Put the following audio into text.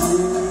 Jesus.